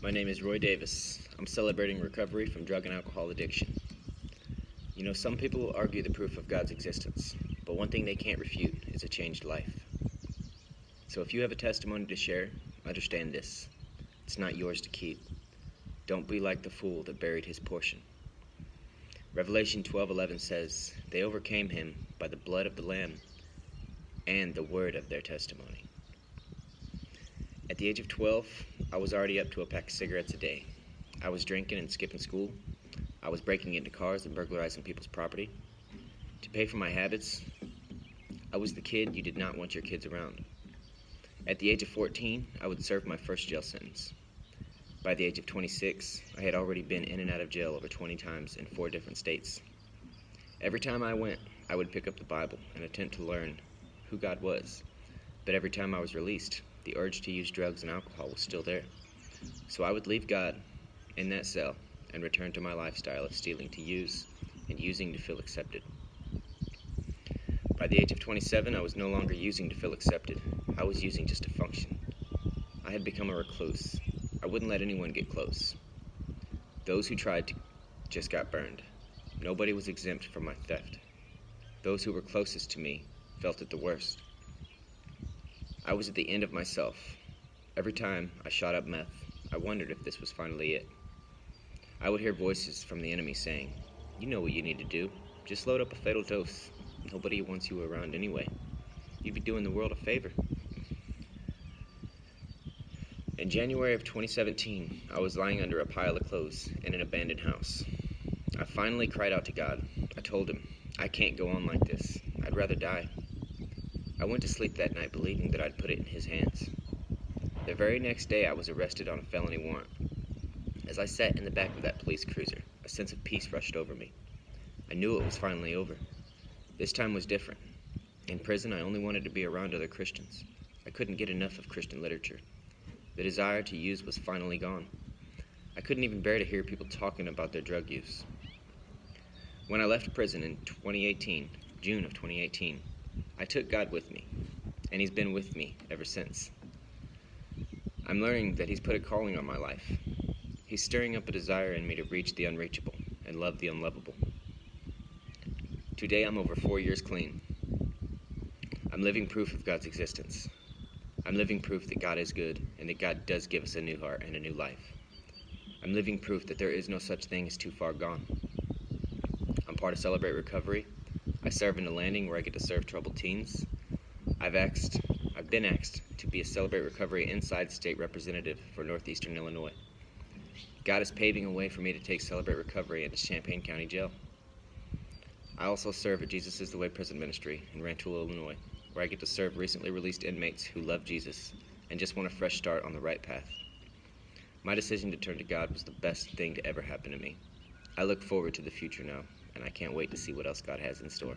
My name is Roy Davis. I'm celebrating recovery from drug and alcohol addiction. You know, some people argue the proof of God's existence, but one thing they can't refute is a changed life. So if you have a testimony to share, understand this. It's not yours to keep. Don't be like the fool that buried his portion. Revelation 12:11 says, "They overcame him by the blood of the lamb and the word of their testimony." At the age of 12, I was already up to a pack of cigarettes a day. I was drinking and skipping school. I was breaking into cars and burglarizing people's property. To pay for my habits, I was the kid you did not want your kids around. At the age of 14, I would serve my first jail sentence. By the age of 26, I had already been in and out of jail over 20 times in four different states. Every time I went, I would pick up the Bible and attempt to learn who God was. But every time I was released, the urge to use drugs and alcohol was still there. So I would leave God in that cell and return to my lifestyle of stealing to use and using to feel accepted. By the age of 27, I was no longer using to feel accepted. I was using just to function. I had become a recluse. I wouldn't let anyone get close. Those who tried to just got burned. Nobody was exempt from my theft. Those who were closest to me felt it the worst. I was at the end of myself. Every time I shot up meth, I wondered if this was finally it. I would hear voices from the enemy saying, You know what you need to do. Just load up a fatal dose. Nobody wants you around anyway. You'd be doing the world a favor. In January of 2017, I was lying under a pile of clothes in an abandoned house. I finally cried out to God. I told him, I can't go on like this. I'd rather die. I went to sleep that night believing that I'd put it in his hands. The very next day, I was arrested on a felony warrant. As I sat in the back of that police cruiser, a sense of peace rushed over me. I knew it was finally over. This time was different. In prison, I only wanted to be around other Christians. I couldn't get enough of Christian literature. The desire to use was finally gone. I couldn't even bear to hear people talking about their drug use. When I left prison in 2018, June of 2018, I took God with me, and He's been with me ever since. I'm learning that He's put a calling on my life. He's stirring up a desire in me to reach the unreachable and love the unlovable. Today I'm over four years clean. I'm living proof of God's existence. I'm living proof that God is good and that God does give us a new heart and a new life. I'm living proof that there is no such thing as too far gone. I'm part of Celebrate Recovery I serve in a landing where I get to serve troubled teens. I've asked, I've been asked to be a Celebrate Recovery Inside State Representative for Northeastern Illinois. God is paving a way for me to take Celebrate Recovery into Champaign County Jail. I also serve at Jesus is the Way Prison Ministry in Rantoul, Illinois, where I get to serve recently released inmates who love Jesus and just want a fresh start on the right path. My decision to turn to God was the best thing to ever happen to me. I look forward to the future now and I can't wait to see what else God has in store.